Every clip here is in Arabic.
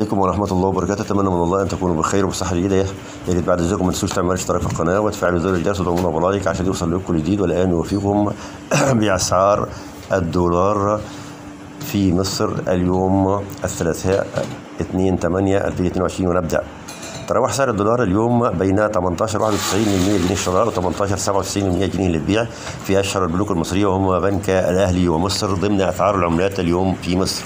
عليكم ورحمة الله وبركاته. أتمنى من الله أن تكونوا بخير وبصحة جيدة. يا ريت بعد ذلك ما تنسوش تعملوا اشتراك في القناة وتفعلوا زر الجرس وتضغطوا بلايك عشان يوصل لكم كل جديد. والآن نوفيكم بأسعار الدولار في مصر اليوم الثلاثاء 2 8 2022 ونبدأ. تراوح سعر الدولار اليوم بين 18 91 من 100 جنيه الشراء و 18 97 من 100 جنيه للبيع. في أشهر البنوك المصرية وهم بنك الأهلي ومصر ضمن أسعار العملات اليوم في مصر.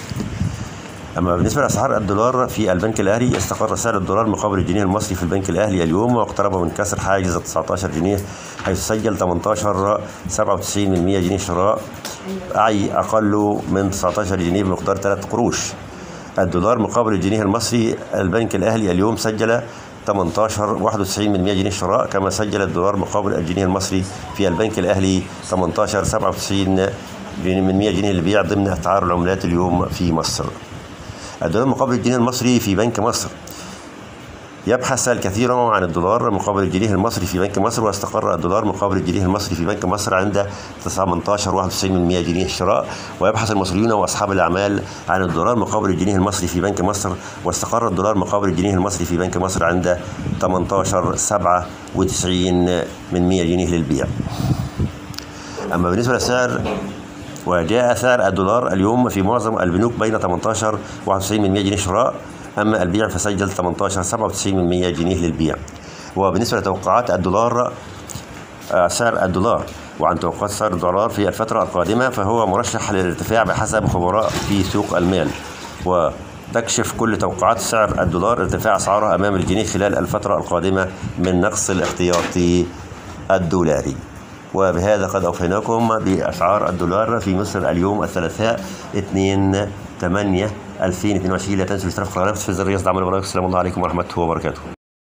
أما بالنسبة لأسعار الدولار في البنك الأهلي استقر سعر الدولار مقابل الجنيه المصري في البنك الأهلي اليوم واقترب من كسر حاجز 19 جنيه حيث سجل 18 97 من 100 جنيه شراء أي أقل من 19 جنيه بمقدار 3 قروش. الدولار مقابل الجنيه المصري البنك الأهلي اليوم سجل 18 91 من 100 جنيه شراء كما سجل الدولار مقابل الجنيه المصري في البنك الأهلي 18 97 من 100 جنيه للبيع ضمن اسعار العملات اليوم في مصر. الدولار مقابل الجنيه المصري في بنك مصر. يبحث الكثير عن الدولار مقابل الجنيه المصري في بنك مصر واستقر الدولار مقابل الجنيه المصري في بنك مصر عند 18 91 من 100 جنيه شراء ويبحث المصريون واصحاب الاعمال عن الدولار مقابل الجنيه المصري في بنك مصر واستقر الدولار مقابل الجنيه المصري في بنك مصر عند 18 97 من 100 جنيه للبيع. أما بالنسبة لسعر وجاء سعر الدولار اليوم في معظم البنوك بين 18 91 من 100 جنيه شراء أما البيع فسجل 18 97 من 100 جنيه للبيع. وبالنسبة لتوقعات الدولار سعر الدولار وعن توقعات سعر الدولار في الفترة القادمة فهو مرشح للارتفاع بحسب خبراء في سوق المال. وتكشف كل توقعات سعر الدولار ارتفاع أسعاره أمام الجنيه خلال الفترة القادمة من نقص الاحتياطي الدولاري. وبهذا قد أوفيناكم بأسعار الدولار في مصر اليوم الثلاثاء 2 8 2022 لا تنسوا الاشتراك في القناة في زر يصدع من السلام الله عليكم ورحمة الله وبركاته.